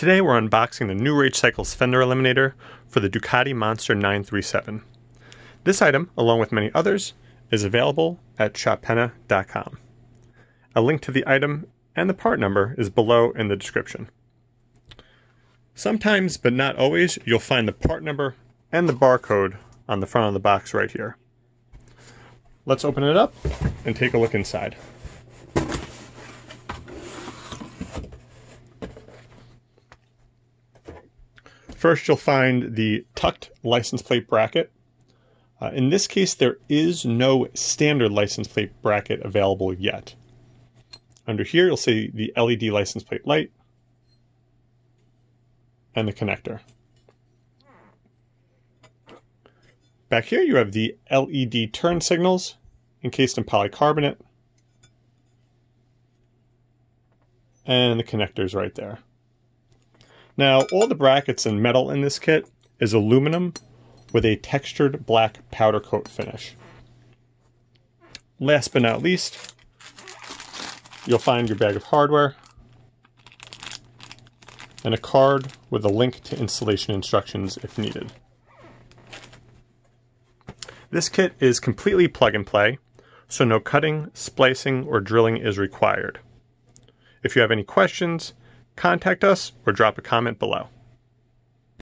Today we're unboxing the new Rage Cycles fender eliminator for the Ducati Monster 937. This item, along with many others, is available at shopena.com. A link to the item and the part number is below in the description. Sometimes, but not always, you'll find the part number and the barcode on the front of the box right here. Let's open it up and take a look inside. First, you'll find the tucked license plate bracket. Uh, in this case, there is no standard license plate bracket available yet. Under here, you'll see the LED license plate light and the connector. Back here, you have the LED turn signals encased in polycarbonate. And the connectors right there. Now, all the brackets and metal in this kit is aluminum with a textured black powder coat finish. Last but not least, you'll find your bag of hardware and a card with a link to installation instructions if needed. This kit is completely plug and play, so no cutting, splicing, or drilling is required. If you have any questions, contact us or drop a comment below.